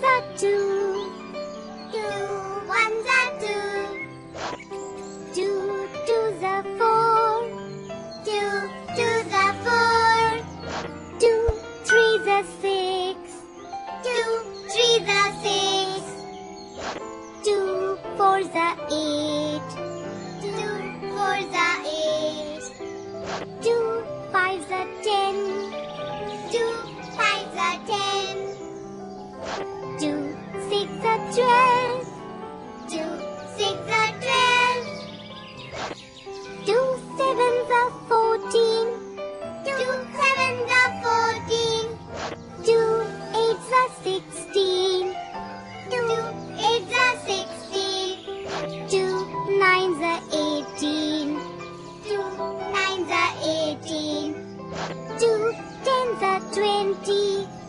ones are two. Two ones are two. Two twos are four. Two twos are four. Two threes are six. Two threes are six. Two fours are eight. six are twelve. Two six are Two, seven, are fourteen. Two, seven, the fourteen. Two eights are sixteen. Two eight are sixteen. Two nine are eighteen. Two nine are eighteen. Two ten are twenty.